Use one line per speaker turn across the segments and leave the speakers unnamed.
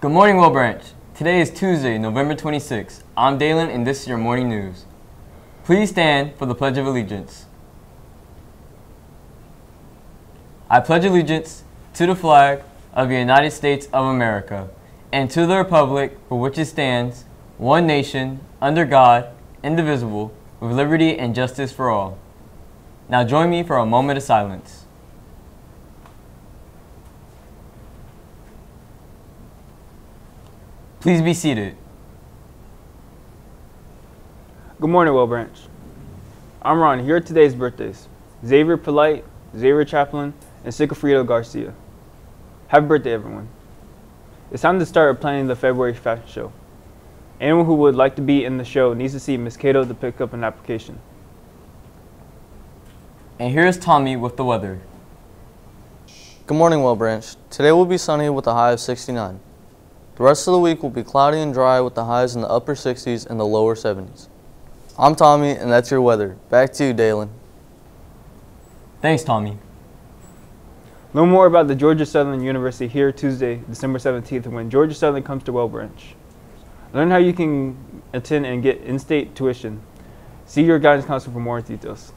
Good morning, Whale Branch. Today is Tuesday, November 26th. I'm Dalen, and this is your morning news. Please stand for the Pledge of Allegiance. I pledge allegiance to the flag of the United States of America and to the republic for which it stands, one nation, under God, indivisible, with liberty and justice for all. Now join me for a moment of silence. Please be seated.
Good morning, Whale Branch. I'm Ron. Here are today's birthdays Xavier Polite, Xavier Chaplin, and Sigfrido Garcia. Happy birthday, everyone. It's time to start planning the February fashion show. Anyone who would like to be in the show needs to see Miss Cato to pick up an application.
And here's Tommy with the weather.
Good morning, Whale Branch. Today will be sunny with a high of 69. The rest of the week will be cloudy and dry with the highs in the upper 60s and the lower 70s. I'm Tommy, and that's your weather. Back to you, Dalen.
Thanks, Tommy.
Learn more about the Georgia Southern University here Tuesday, December 17th, when Georgia Southern comes to Whale Branch. Learn how you can attend and get in-state tuition. See your guidance counselor for more details.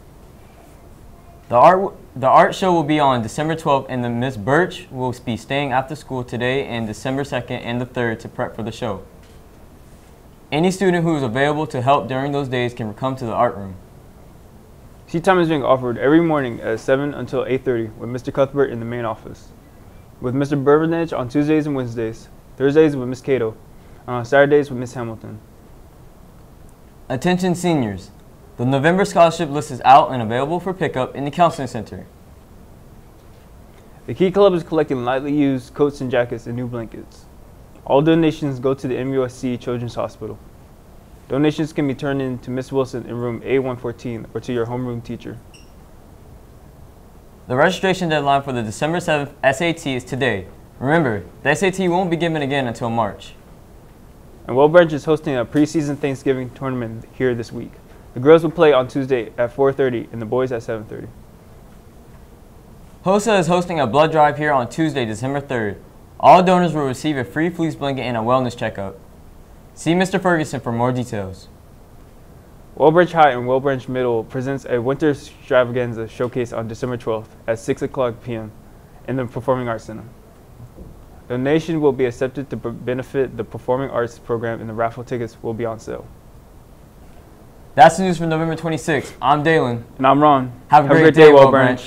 The art, the art show will be on December 12th, and the Miss Birch will be staying after school today and December 2nd and the 3rd to prep for the show. Any student who is available to help during those days can come to the art room.
Tea time is being offered every morning at 7 until 8.30 with Mr. Cuthbert in the main office. With Mr. Burbinage on Tuesdays and Wednesdays, Thursdays with Miss Cato, and on Saturdays with Miss Hamilton.
Attention seniors. The November scholarship list is out and available for pickup in the counseling center.
The Key Club is collecting lightly used coats and jackets and new blankets. All donations go to the MUSC Children's Hospital. Donations can be turned in to Ms. Wilson in room A114 or to your homeroom teacher.
The registration deadline for the December 7th SAT is today. Remember, the SAT won't be given again until March.
And Whale Branch is hosting a preseason Thanksgiving tournament here this week. The girls will play on Tuesday at 4.30 and the boys at 7.30.
HOSA is hosting a blood drive here on Tuesday, December 3rd. All donors will receive a free fleece blanket and a wellness checkup. See Mr. Ferguson for more details.
Branch High and Branch Middle presents a winter extravaganza showcase on December 12th at 6 o'clock p.m. in the Performing Arts Center. Donation will be accepted to benefit the Performing Arts program and the raffle tickets will be on sale.
That's the news for November 26th. I'm Dalen.
And I'm Ron.
Have a great day, Whale Branch.